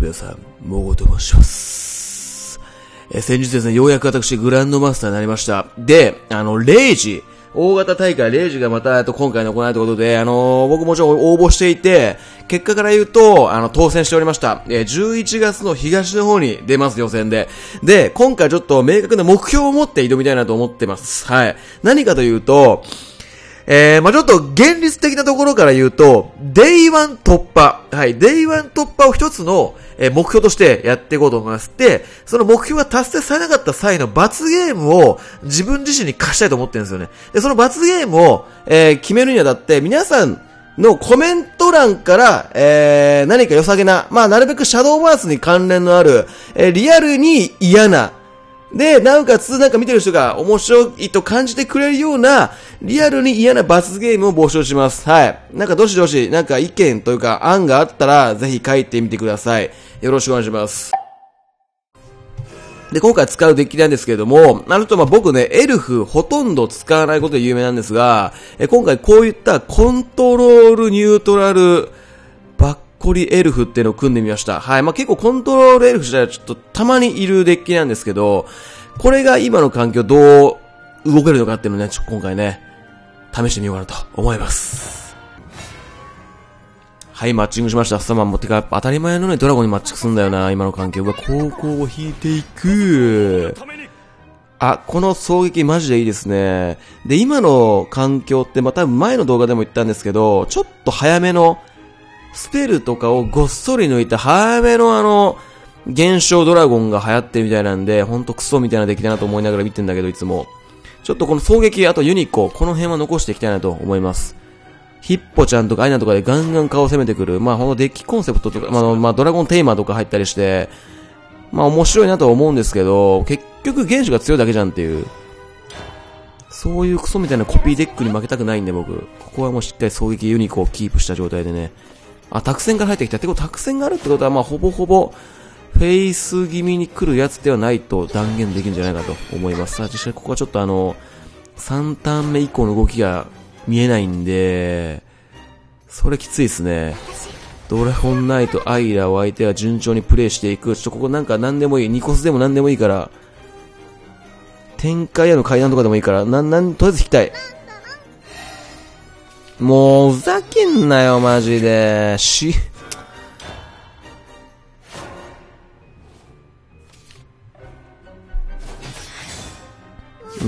皆さん、モゴと申します。え先日ですね、ようやく私、グランドマスターになりました。で、あの、 RAGE、大型大会 RAGE がまた、えっと今回の行われたことで、あのー僕もちろん応募していて、結果から言うと、あの、当選しておりました。え11月の東の方に出ます、予選で。で、今回ちょっと明確な目標を持って挑みたいなと思ってます。はい。何かというと、えー、まあちょっと現実的なところから言うと、 Day 1 突破。はい、 Day 1 突破を一つの、えー目標としてやっていこうと思います。で、その目標が達成されなかった際の罰ゲームを自分自身に課したいと思ってるんですよね。で、その罰ゲームを、えー決めるにあたって、皆さんのコメント欄から、えー、何か良さげな、まあなるべくシャドーバースに関連のある、えーリアルに嫌な、で、なおかつ、なんか見てる人が面白いと感じてくれるような、リアルに嫌な罰ゲームを募集します。はい。なんかどしどし、なんか意見というか案があったら、ぜひ書いてみてください。よろしくお願いします。で、今回使うデッキなんですけれども、なるとまあ僕ね、エルフほとんど使わないことで有名なんですが、え今回こういったコントロールニュートラルコリエルフっていうのを組んでみました。はい。まあ、結構コントロールエルフ自体はちょっとたまにいるデッキなんですけど、これが今の環境どう動けるのかっていうのをね、ちょっと今回ね、試してみようかなと思います。はい、マッチングしました。さまもてか、当たり前のね、ドラゴンにマッチングするんだよな、今の環境が。高校を引いていく。あ、この衝撃マジでいいですね。で、今の環境って、まあ、多分前の動画でも言ったんですけど、ちょっと早めの、スペルとかをごっそり抜いた早めのあの、現象ドラゴンが流行ってるみたいなんで、ほんとクソみたいな出来だなと思いながら見てんだけど、いつも。ちょっとこの衝撃、あとユニコ、この辺は残していきたいなと思います。ヒッポちゃんとかアイナとかでガンガン顔を攻めてくる。まあほんとデッキコンセプトとか、まあ、まあドラゴンテーマとか入ったりして、まあ面白いなとは思うんですけど、結局原種が強いだけじゃんっていう。そういうクソみたいなコピーデックに負けたくないんで僕、ここはもうしっかり衝撃ユニコをキープした状態でね。あ、託宣から入ってきた。ってこと、託宣があるってことはまあほぼほぼ、フェイス気味に来るやつではないと断言できるんじゃないかと思います。さあ、実際ここはちょっとあの、3ターン目以降の動きが見えないんで、それきついですね。ドラゴンナイト、アイラを相手は順調にプレイしていく。ちょっとここなんか何でもいい。ニコスでも何でもいいから、展開への階段とかでもいいから、なん、なん、とりあえず引きたい。もう、ふざけんなよ、マジで。し、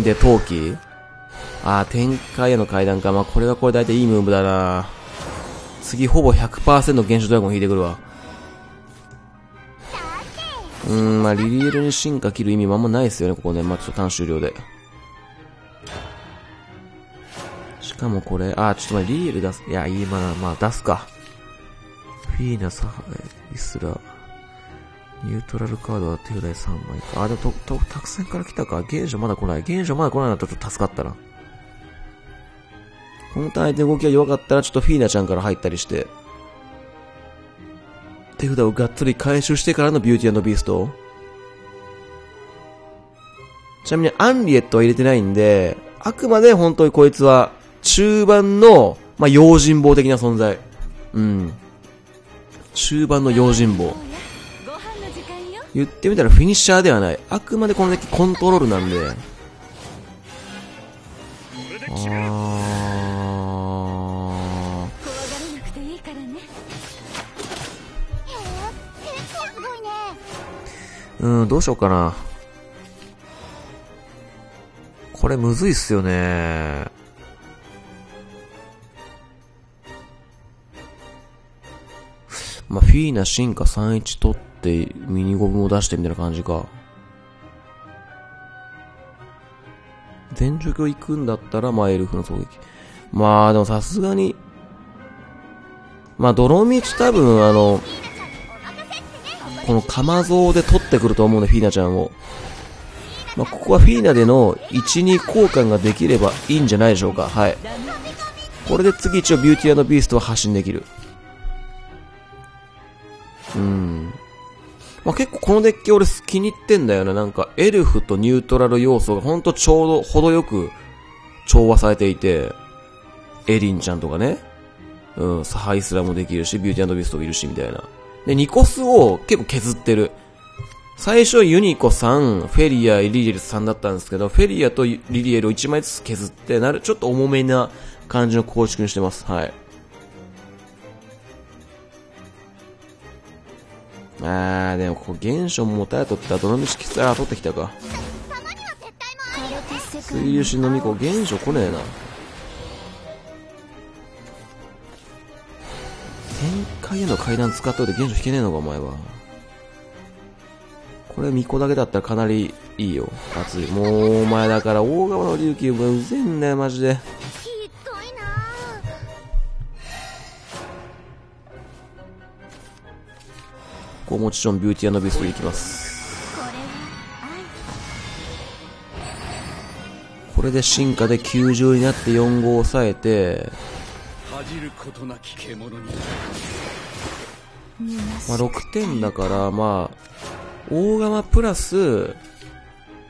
で、陶器？あー、展開への階段か。まあ、これはこれ大体いいムーブだな。次、ほぼ100%現象ドラゴン引いてくるわ。うーん、まあ、リリエルに進化切る意味もあんまないですよね、ここね。まあ、ちょっと単終了で。しかもこれ、あ、ちょっと待って、リリエル出す。いや、いい、まあ、まあ、出すか。フィーナ、サハ、イスラ、ニュートラルカードは手札で3枚か。あ、でも、と、と、たくさんから来たか。現象まだ来ない。現象まだ来ないなとちょっと助かったな。本当相手動きが弱かったら、ちょっとフィーナちゃんから入ったりして、手札をがっつり回収してからのビューティービースト。ちなみにアンリエットは入れてないんで、あくまで本当にこいつは中盤の、まあ、用心棒的な存在。うん。中盤の用心棒。言ってみたらフィニッシャーではない。あくまでこのデッキコントロールなんで。あー。うん、どうしようかな。これむずいっすよね。まあ、フィーナ進化31取ってミニゴムを出してみたいな感じか。全除去行くんだったら、まあ、エルフの狙撃。まあ、でもさすがに、まあ、泥道多分、あの、このカマゾウで取ってくると思うんで、フィーナちゃんを。まあ、ここはフィーナでの1、2交換ができればいいんじゃないでしょうか。はい。これで次一応ビューティービーストは発信できる。うん。まあ、結構このデッキ俺気に入ってんだよな。なんかエルフとニュートラル要素がほんとちょうど程よく調和されていて、エリンちゃんとかね。うん、サハイスラもできるし、ビューティービーストもいるし、みたいな。で、ニコスを結構削ってる。最初ユニコさん、フェリア、リリエルさんだったんですけど、フェリアとリリエルを1枚ずつ削って、なる、ちょっと重めな感じの構築にしてます。はい。あー、でもここ現象もたやとったらどのみちきつら取ってきたか。水流しのみこ、現象来ねえな。展開への階段使っといて現象引けねえのか、お前は。これ巫女だけだったらかなりいいよ。熱い。もう、お前だから大川の隆起、うぜんだよ、マジで。ここもちろんビューティービストいきます。これで進化で90になって4号を抑えて、まあ、6点だから、まあ、大釜プラス、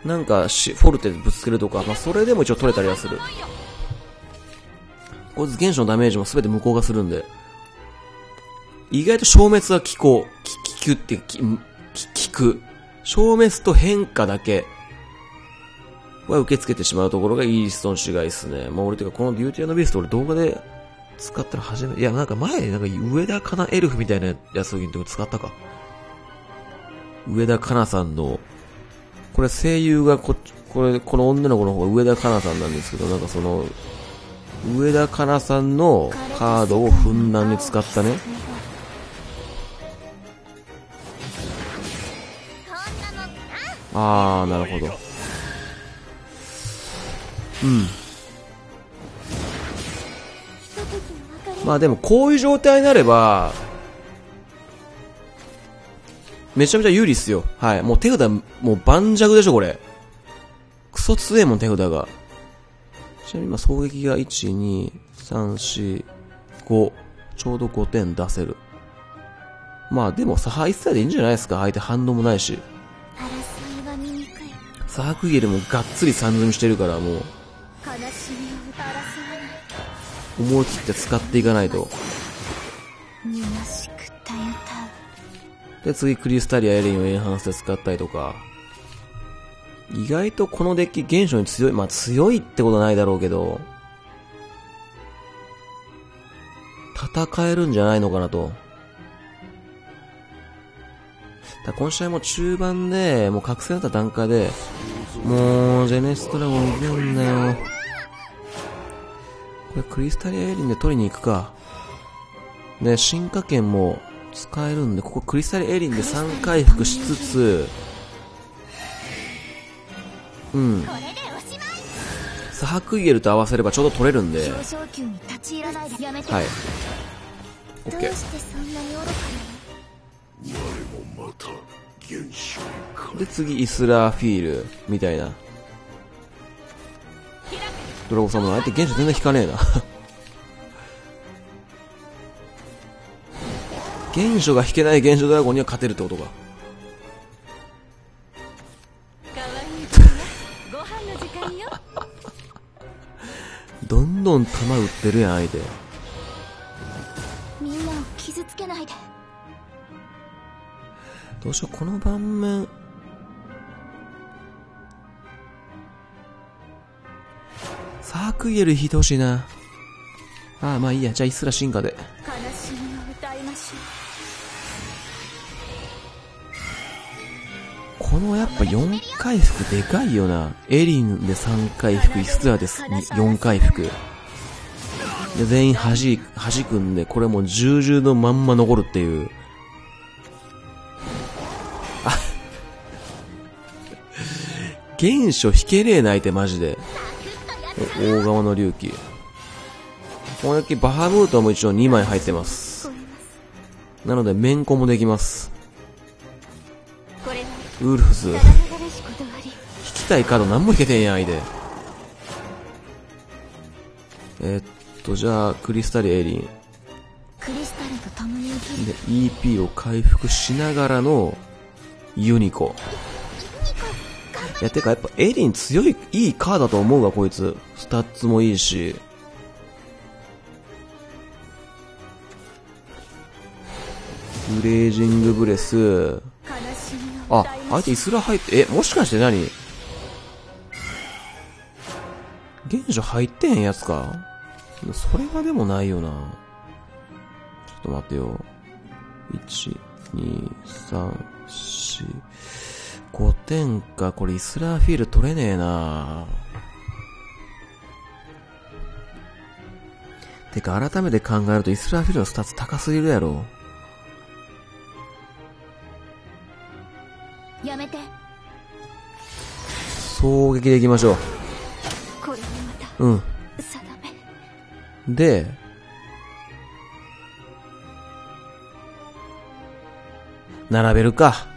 なんかフォルテでぶつけるとか、まあ、それでも一応取れたりはする。こいつ原子のダメージも全て無効化するんで、意外と消滅は効こう。効くって効く。消滅と変化だけは受け付けてしまうところがイーストン市街ですね。まあ俺てかこのビューティービースト俺動画で使ったら初めて、いやなんか前なんか上田かなエルフみたいなやつの時使ったか。上田かなさんの、これ声優がこっち、これ、この女の子の方が上田かなさんなんですけど、なんかその、上田かなさんのカードをふんだんに使ったね。あー、なるほど。うん。まあでもこういう状態になれば、めちゃめちゃ有利っすよ。はい。もう手札、もう盤石でしょ、これ。クソ強えもん、手札が。ちなみに今、衝撃が1、2、3、4、5。ちょうど5点出せる。まあでも、サハ一切でいいんじゃないですか。相手反応もないし。サハクゲルもがっつり三積みしてるから、もう。思い切って使っていかないと。で、次クリスタリアエレンをエンハンスで使ったりとか。意外とこのデッキ現象に強い。まあ強いってことはないだろうけど、戦えるんじゃないのかなと。だ今試合も中盤で、もう覚醒だった段階で、もう、ジェネストラゴン動んだよ。これクリスタリアエリンで取りに行くか。で、進化圏も使えるんで、ここクリスタルエリンで3回復しつつ、うん。サハクイエルと合わせればちょうど取れるんで、はい。オッケー。で、次、イスラーフィール、みたいな。ドラゴン様の相手現象全然引かねえな 原初が引けない原初ドラゴンには勝てるってことか。どんどん弾撃ってるやん、相手。どうしよう、この盤面。サークイエル引いてほしいな。ああ、まあいいや。じゃあ、イスラ進化で。このやっぱ4回復でかいよな。エリンで3回復、イスラです。4回復。で、全員弾、弾くんで、これもう重々のまんま残るっていう。原初引けねえな、相手マジで。大側の隆起。この時バハムートも一応2枚入ってます。なので、面子もできます。ウルフズ引きたいカード何も引けてんやん、相手。えー、っと、じゃあ、クリスタルエリン。で、EP を回復しながらの、ユニコ。いや、てかやっぱエリン強い、いいカードだと思うわ、こいつ。スタッツもいいし。ブレージングブレス。あ、相手イスラ入って、え、もしかして何？現象入ってへんやつか？それがでもないよな。ちょっと待ってよ。1、2、3、4、5点か。これイスラーフィール取れねえなてか改めて考えるとイスラーフィールのスタッツ高すぎるやろ。やめて衝撃でいきましょう。これもまたうん。定めで、並べるか。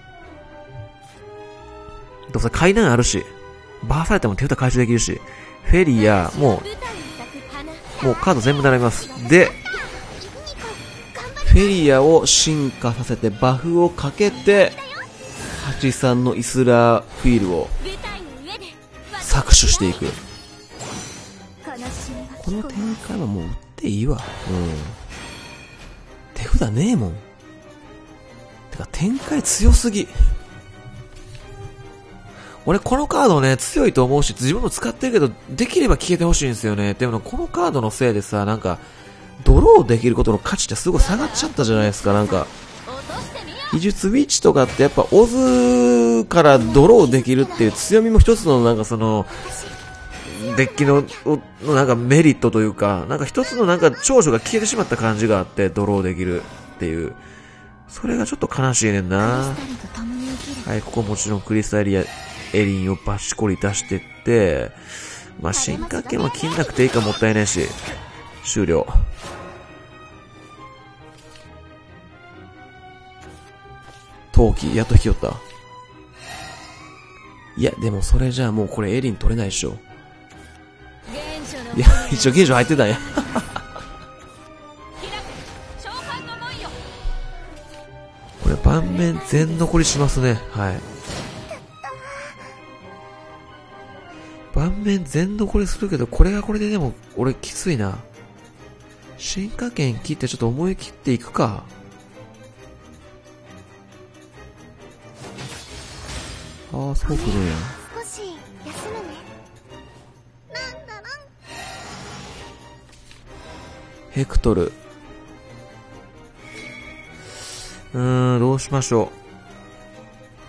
階段あるし、バーされても手札回収できるし、フェリーや、もう、もうカード全部並べます。で、フェリアを進化させてバフをかけて、83のイスラーフィールを搾取していく。この展開はもう打っていいわ。うん。手札ねえもん。てか展開強すぎ。俺このカードね、強いと思うし、自分も使ってるけど、できれば消えてほしいんですよね。でもこのカードのせいでさ、なんか、ドローできることの価値ってすごい下がっちゃったじゃないですか、なんか。技術ウィッチとかってやっぱオズからドローできるっていう強みも一つのなんかその、デッキの、なんかメリットというか、なんか一つのなんか長所が消えてしまった感じがあって、ドローできるっていう。それがちょっと悲しいねんなはい、ここもちろんクリスタルやエリンをバシコリ出してって、まあ、進化系も切んなくていいかもったいないし、終了。陶器、やっと引きよった。いや、でもそれじゃあもうこれエリン取れないでしょ。いや、一応現状入ってたんや。これ盤面全残りしますね。はい。盤面全残りするけど、これがこれででも、俺きついな。進化圏切ってちょっと思い切っていくか。ああ、そうくるんや。少し休むねなんヘクトル。うーん、どうしましょ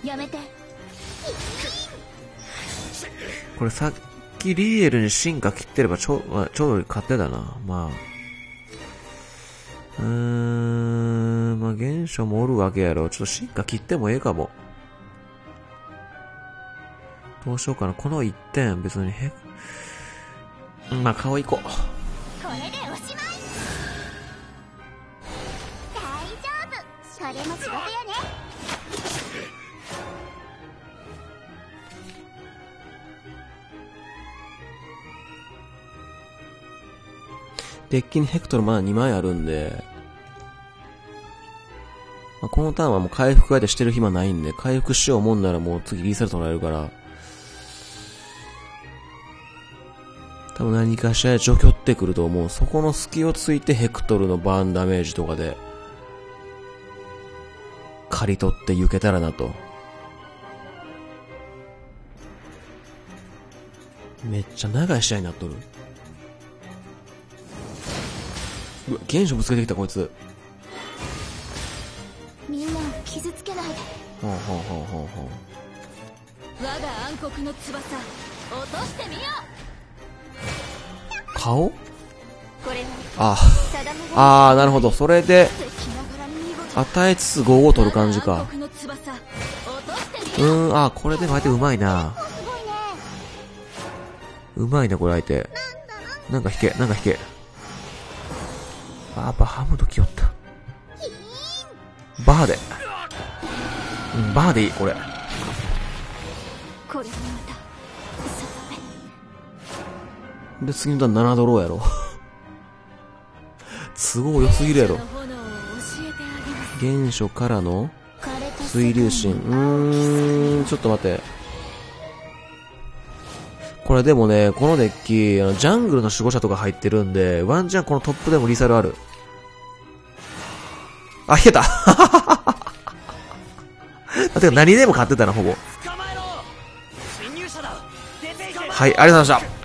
やめてこれさっきリエルに進化切ってればちょ、まあ、ちょうど勝手だな。まあ。うーん、まあ、現象もおるわけやろ。ちょっと進化切ってもええかも。どうしようかな。この1点、別にへ、まあ、顔いこう。デッキにヘクトルまだ2枚あるんで、まあ、このターンはもう回復がでしてる暇ないんで、回復しようもんならもう次リーサルトられるから、多分何かしら除去ってくると思う。そこの隙をついてヘクトルのバーンダメージとかで、刈り取って行けたらなと。めっちゃ長い試合になっとる。うわ、原初ぶつけてきたこいつ。みんなを傷つけないでほうほうほうほうほう。我が暗黒の翼落としてみよ顔？うこれはあ、あー、なるほど。それで、与えつつ5を取る感じかうーん、あー、これでも相手うまいな。うすごいねうまいな、これ相手。なんか引け、なんか引け。あー、バハムド来よった。バーで。うん、バーでいい、これ。これもまで、次のターン7ドローやろ。都合良すぎるやろ原。初からの水流神。うーん、ちょっと待って。これでもね、このデッキ、あの、ジャングルの守護者とか入ってるんで、ワンチャンこのトップでもリサルある。あ、引けた あ、てか何でも勝ってたな、ほぼ。はい、ありがとうございました。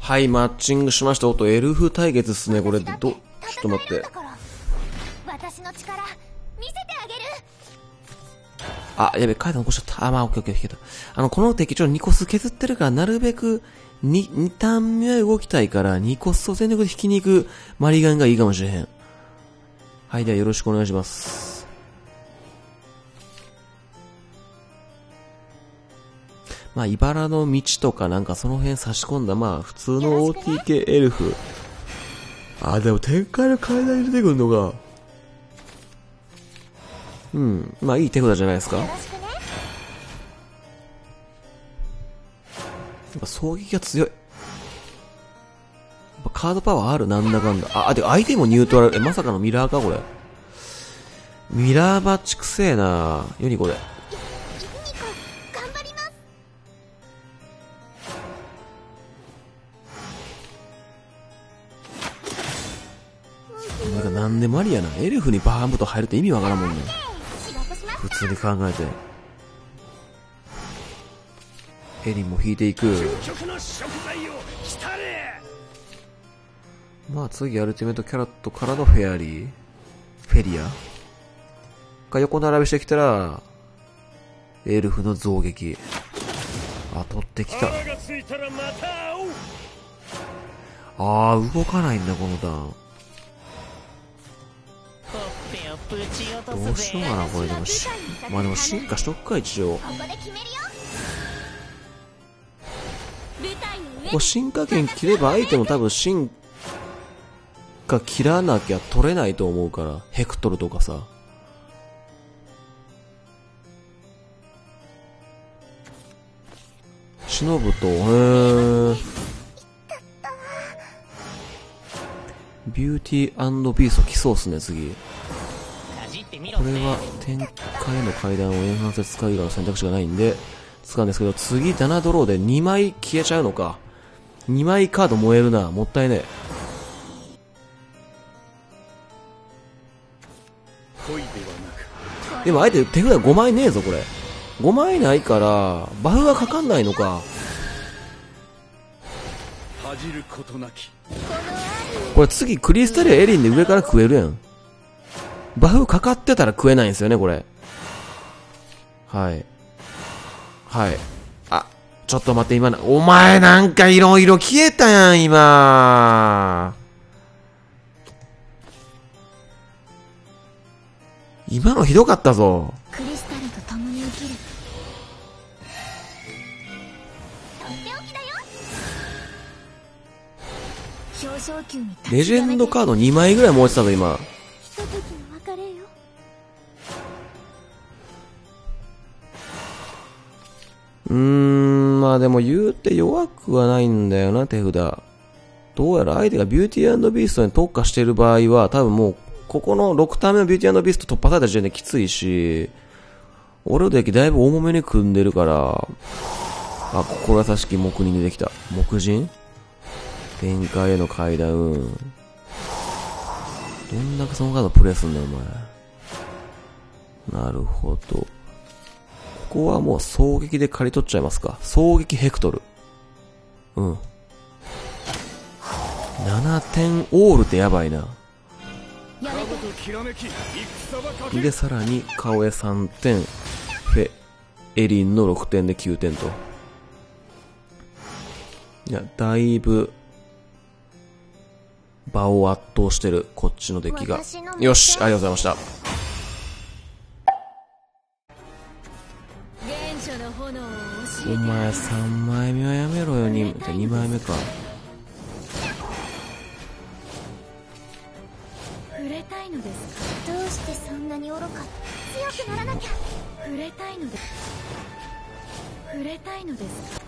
はい、マッチングしました。おっと、エルフ対決っすね、これ。ど、ちょっと待って。あ、やべ、階段起こしちゃった。あ、まあ、オッケーオッケー、引けた。あの、この敵ちょっと2コス削ってるから、なるべく、に、2ターン目は動きたいから、2コスを全力で引きに行くマリガンがいいかもしれへん。はい、ではよろしくお願いします。まあ、茨の道とかなんかその辺差し込んだ、まあ、普通の OTK エルフ。あ、でも展開の階段に出てくるのが、うん、まあいい手札じゃないですか。やっぱ衝撃が強い。やっぱカードパワーあるなんだかんだ。あ、で、相手もニュートラル。え、まさかのミラーかこれ。ミラーバッチくせえなよにこれ。頑張りますなんかなんでもありやな。エルフにバーンと入るって意味わからんもんね。普通に考えて。エリンも引いていく。まあ次アルティメットキャラットからのフェアリーフェリア？が横並びしてきたら、エルフの増撃。あ、取ってきた。あー、動かないんだ、この段。どうしようかな、これでもし。まあでも進化しとくか、一応。ここ進化権切れば相手も多分進化切らなきゃ取れないと思うから。ヘクトルとかさ。忍ぶと、へー。ビューティービースト来そうっすね、次。これは展開への階段をエンハンスで使う以外の選択肢がないんで、使うんですけど、次7ドローで2枚消えちゃうのか。2枚カード燃えるな。もったいね恋ではなくえ。でも相手手札5枚ねえぞ、これ。5枚ないから、バフがかかんないのか。これ次クリスタリアエリンで上から食えるやん。バフかかってたら食えないんですよね、これ。はい。はい。あ、ちょっと待って、今、お前なんかいろいろ消えたやん、今。今のひどかったぞ。クリスタルと共に生きるとっておきだよ表彰級にレジェンドカード2枚ぐらい燃えてたぞ、今。うーん、まあでも言うて弱くはないんだよな、手札。どうやら相手がビューティービーストに特化している場合は、多分もう、ここの6ターン目のビューティービースト突破された時点できついし、俺のデッキだいぶ重めに組んでるから、あ、心優しき木人出てきた。木人？展開への階段。どんだけそのカードプレイすんだよ、お前。なるほど。ここはもう衝撃で刈り取っちゃいますか。衝撃ヘクトル。うん。7点オールってやばいな。で、さらに、顔へ3点、フェ、エリンの6点で9点と。いや、だいぶ、場を圧倒してる、こっちのデッキが。よし、ありがとうございました。お前3枚目はやめろよ、2, 2枚目か。触れたいのですか？どうしてそんなに愚か？強くならなきゃ。触れたいのです触れたいのです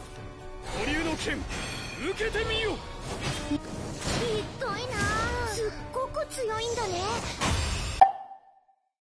保留の剣受けてみよひどいなすっごく強いんだね